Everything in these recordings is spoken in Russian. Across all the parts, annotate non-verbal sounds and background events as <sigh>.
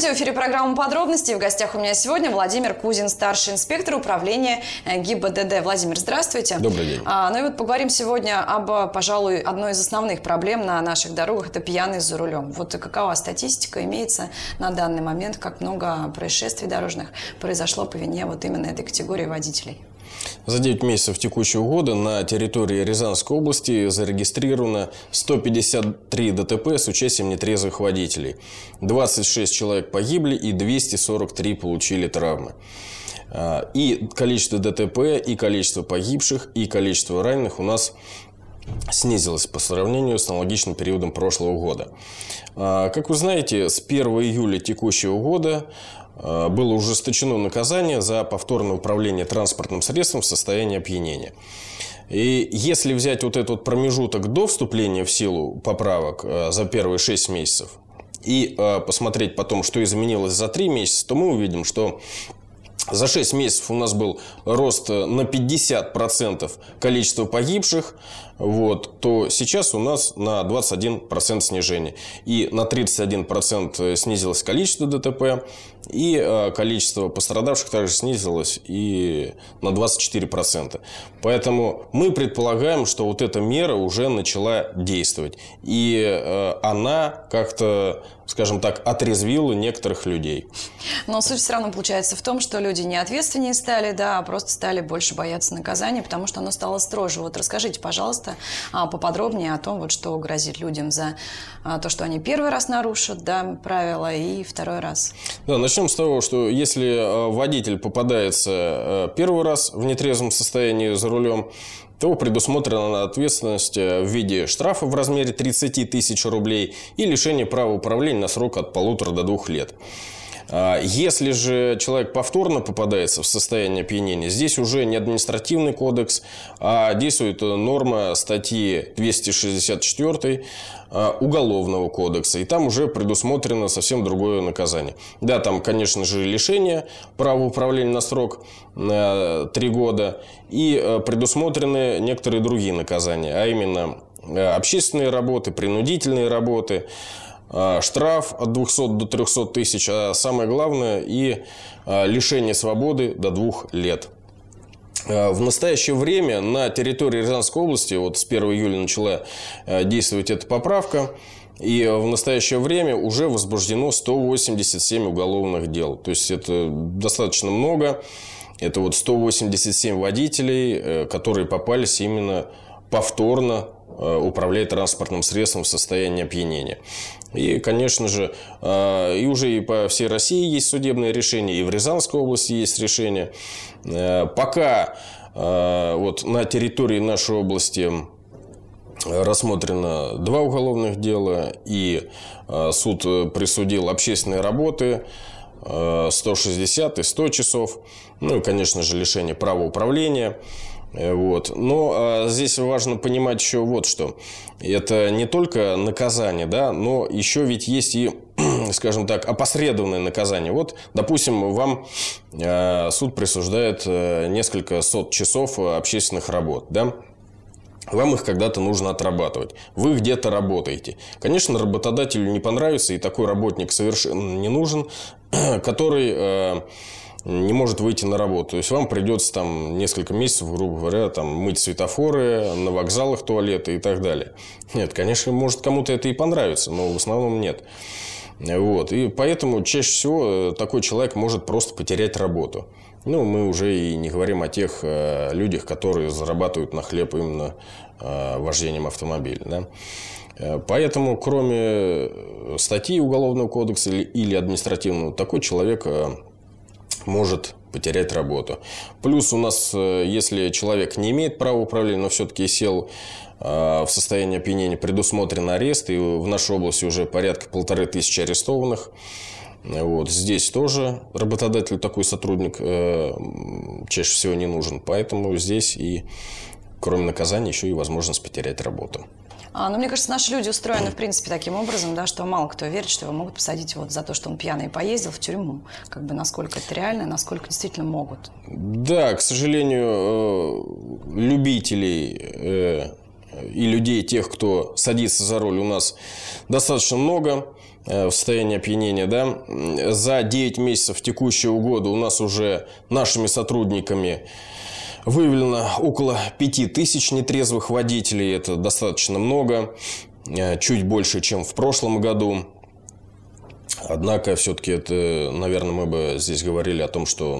Здравствуйте, в эфире программа «Подробности». В гостях у меня сегодня Владимир Кузин, старший инспектор управления э, ГИБДД. Владимир, здравствуйте. Добрый день. А, ну и вот поговорим сегодня об, пожалуй, одной из основных проблем на наших дорогах – это пьяный за рулем. Вот какова статистика имеется на данный момент, как много происшествий дорожных произошло по вине вот именно этой категории водителей? За 9 месяцев текущего года на территории Рязанской области зарегистрировано 153 ДТП с участием нетрезвых водителей. 26 человек погибли и 243 получили травмы. А, и количество ДТП, и количество погибших, и количество раненых у нас снизилось по сравнению с аналогичным периодом прошлого года. А, как вы знаете, с 1 июля текущего года было ужесточено наказание за повторное управление транспортным средством в состоянии опьянения. И если взять вот этот промежуток до вступления в силу поправок э, за первые 6 месяцев и э, посмотреть потом, что изменилось за 3 месяца, то мы увидим, что за 6 месяцев у нас был рост на 50% количества погибших, вот, то сейчас у нас на 21% снижение. И на 31% снизилось количество ДТП, и э, количество пострадавших также снизилось и на 24%. Поэтому мы предполагаем, что вот эта мера уже начала действовать. И э, она как-то, скажем так, отрезвила некоторых людей. Но суть все равно получается в том, что люди не ответственнее стали, да, а просто стали больше бояться наказания, потому что оно стало строже. Вот расскажите, пожалуйста, пожалуйста, а, поподробнее о том, вот, что грозит людям за а, то, что они первый раз нарушат да, правила и второй раз. Да, начнем с того, что если а, водитель попадается первый раз в нетрезвом состоянии за рулем, то предусмотрена ответственность в виде штрафа в размере 30 тысяч рублей и лишения права управления на срок от полутора до двух лет. А, если же человек повторно попадается в состояние опьянения, здесь уже не административный кодекс, а действует норма статьи 264 а, Уголовного кодекса. И там уже предусмотрено совсем другое наказание. Да, там, конечно же, лишение права управления на срок 3 э, года. И предусмотрены некоторые другие наказания, а именно общественные работы, принудительные работы, а, штраф от 200 до 300 тысяч, а самое главное и а, лишение свободы до двух лет. А, в настоящее время на территории Рязанской области, вот с 1 июля начала действовать эта поправка, и в настоящее время уже возбуждено 187 уголовных дел. То есть это достаточно много. Это вот 187 водителей, э, которые попались именно повторно управлять транспортным средством в состоянии опьянения. И, конечно же, э, и уже и по всей России есть судебные решения, и в Рязанской области есть решения. Э, пока вот на территории нашей области рассмотрено два уголовных дела, и суд присудил общественные работы 160 и 100 часов, ну и, конечно же, лишение права управления – Э, вот. Но а, здесь важно понимать еще вот что. Это не только наказание, да, но еще ведь есть и, <clears throat> скажем так, опосредованное наказание. Вот, допустим, вам а, суд присуждает а, несколько сот часов общественных работ, да, вам их когда-то нужно отрабатывать. Вы где-то работаете. Конечно, работодателю не понравится, и такой работник совершенно не нужен, <clears throat> который не может выйти на работу. То есть вам придется там несколько месяцев, грубо говоря, там мыть светофоры, на вокзалах туалеты и так далее. Нет, конечно, может кому-то это и понравится, но в основном нет. Вот. И поэтому чаще всего э, такой человек может просто потерять работу. Ну, мы уже и не говорим о тех э, людях, которые зарабатывают на хлеб именно э, вождением автомобиля. Да? Э, поэтому, кроме э, статьи Уголовного кодекса или, или административного, такой человек может потерять работу. Плюс у нас, э, если человек не имеет права управления, но все-таки сел э, в состоянии опьянения, предусмотрен арест, и в нашей области уже порядка полторы тысячи арестованных. Вот. Здесь тоже работодателю такой сотрудник э, чаще всего не нужен. Поэтому здесь и кроме наказания еще и возможность потерять работу. А, но ну, мне кажется, наши люди устроены, в принципе, таким образом, да, что мало кто верит, что его могут посадить вот за то, что он пьяный поездил в тюрьму. Как бы насколько это реально, насколько действительно могут. Да, к сожалению, э, любителей э, и людей, тех, кто садится за руль, у нас достаточно много. э, в состоянии опьянения, да, за 9 месяцев текущего года у нас уже нашими сотрудниками выявлено около 5 тысяч нетрезвых водителей. Это достаточно много, э, чуть больше, чем в прошлом году. Однако, все-таки это, наверное, мы бы здесь говорили о том, что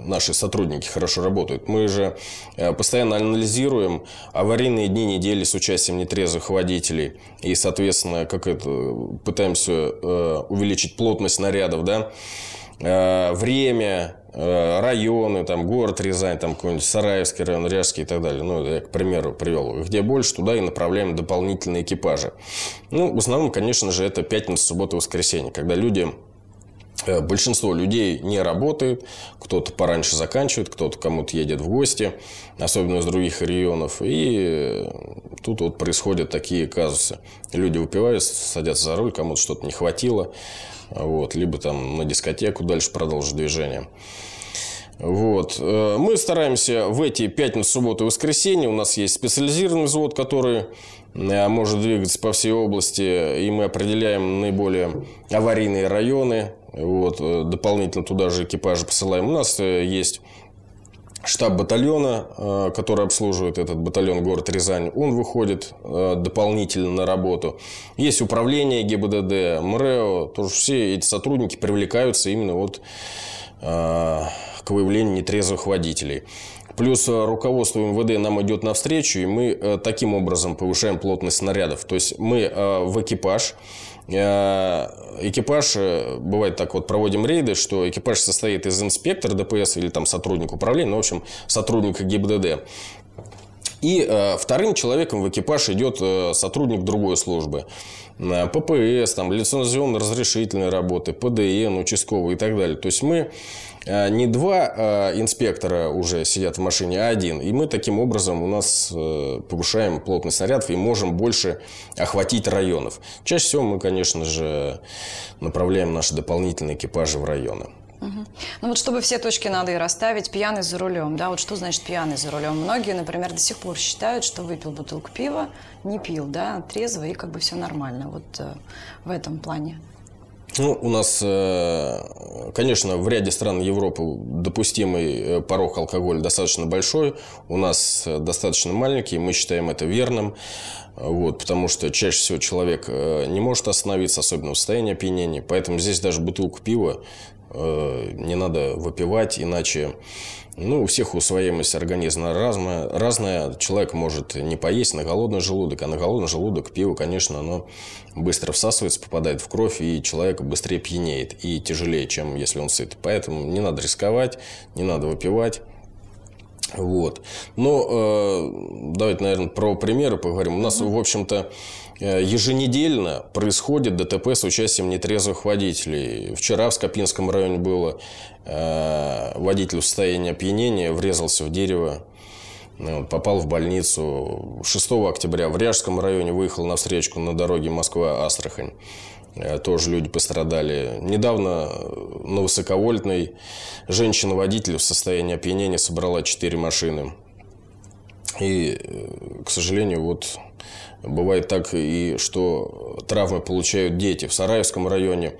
наши сотрудники хорошо работают. Мы же э, постоянно анализируем аварийные дни недели с участием нетрезвых водителей. И, соответственно, как это, пытаемся э, увеличить плотность нарядов, да, время, районы, там, город Рязань, там, какой-нибудь Сараевский район, Ряжский и так далее. Ну, я, к примеру, привел. Где больше, туда и направляем дополнительные экипажи. Ну, в основном, конечно же, это пятница, суббота, воскресенье, когда люди Э, большинство людей не работает, кто-то пораньше заканчивает, кто-то кому-то едет в гости, особенно из других регионов. И тут вот происходят такие казусы. Люди выпивают, садятся за руль, кому-то что-то не хватило, вот, либо там на дискотеку дальше продолжить движение. Вот. Э, мы стараемся в эти пятницу, субботу и воскресенье. У нас есть специализированный взвод, который э, может двигаться по всей области. И мы определяем наиболее аварийные районы, вот, э, дополнительно туда же экипажи посылаем. У нас есть штаб батальона, который обслуживает этот батальон город Рязань, он выходит дополнительно на работу. Есть управление ГИБДД, МРЭО, тоже все эти сотрудники привлекаются именно вот к выявлению нетрезвых водителей. Плюс руководство МВД нам идет навстречу, и мы таким образом повышаем плотность снарядов. То есть мы в экипаж Э, экипаж, э, бывает так вот, проводим рейды, что экипаж состоит из инспектора ДПС или там сотрудника управления, ну, в общем, сотрудника ГИБДД. И э, вторым человеком в экипаж идет э, сотрудник другой службы. Э, ППС, там, лицензионно-разрешительные работы, ПДН, участковый и так далее. То есть мы э, не два э, инспектора уже сидят в машине, а один. И мы таким образом у нас э, повышаем плотность снарядов и можем больше охватить районов. Чаще всего мы, конечно же, направляем наши дополнительные экипажи в районы. Ну вот чтобы все точки над «и» расставить, пьяный за рулем, да, вот что значит пьяный за рулем? Многие, например, до сих пор считают, что выпил бутылку пива, не пил, да, трезво и как бы все нормально. Вот э, в этом плане. Ну, у нас, э, конечно, в ряде стран Европы допустимый э, порог алкоголя достаточно большой, у нас э, достаточно маленький, мы считаем это верным, вот, потому что чаще всего человек не может остановиться, особенно в состоянии опьянения, поэтому здесь даже бутылку пива не надо выпивать, иначе ну, у всех усвояемость организма разная, разная. Человек может не поесть на голодный желудок, а на голодный желудок пиво, конечно, оно быстро всасывается, попадает в кровь, и человек быстрее пьянеет и тяжелее, чем если он сыт. Поэтому не надо рисковать, не надо выпивать. Вот. Но э, давайте, наверное, про примеры поговорим. У нас, в общем-то, э, еженедельно происходит ДТП с участием нетрезвых водителей. Вчера в Скопинском районе было э, водитель в состоянии опьянения врезался в дерево, э, попал в больницу. 6 октября в Ряжском районе выехал на встречку на дороге Москва-Астрахань. Э, тоже люди пострадали. Недавно на высоковольтной женщина-водитель в состоянии опьянения собрала 4 машины. И, э, к сожалению, вот бывает так и, что травмы получают дети. В Сараевском районе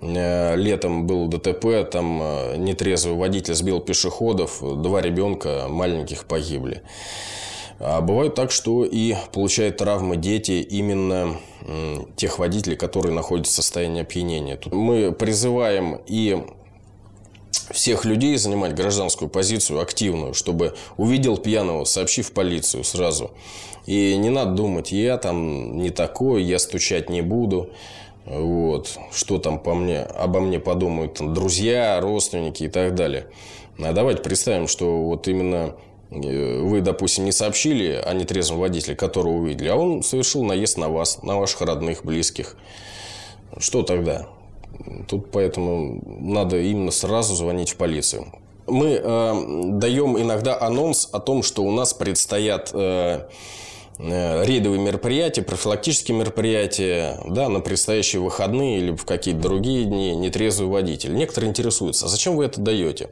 э, летом был ДТП, там нетрезвый водитель сбил пешеходов, два ребенка маленьких погибли. А бывает так, что и получают травмы дети именно тех водителей, которые находятся в состоянии опьянения. Тут мы призываем и всех людей занимать гражданскую позицию активную, чтобы увидел пьяного, сообщив полицию сразу. И не надо думать, я там не такой, я стучать не буду. Вот, что там по мне, обо мне подумают друзья, родственники и так далее. А давайте представим, что вот именно вы, допустим, не сообщили о нетрезвом водителе, которого увидели, а он совершил наезд на вас, на ваших родных, близких. Что тогда? Тут поэтому надо именно сразу звонить в полицию. Мы э, даем иногда анонс о том, что у нас предстоят э, э, рейдовые мероприятия, профилактические мероприятия, да, на предстоящие выходные или в какие-то другие дни нетрезвый водитель. Некоторые интересуются, а зачем вы это даете?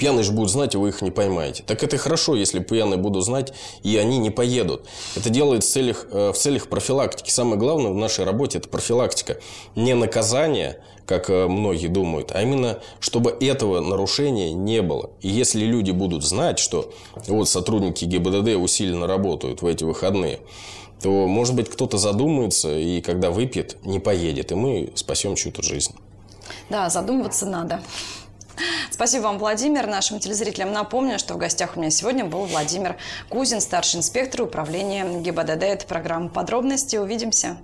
Пьяные же будут знать, и вы их не поймаете. Так это хорошо, если пьяные будут знать, и они не поедут. Это делает в целях, э, в целях профилактики. Самое главное в нашей работе – это профилактика. Не наказание, как э, многие думают, а именно, чтобы этого нарушения не было. И если люди будут знать, что вот сотрудники ГИБДД усиленно работают в эти выходные, то, может быть, кто-то задумается и, когда выпьет, не поедет. И мы спасем чью-то жизнь. Да, задумываться надо. Спасибо вам, Владимир. Нашим телезрителям напомню, что в гостях у меня сегодня был Владимир Кузин, старший инспектор управления ГИБДД. Это программа «Подробности». Увидимся.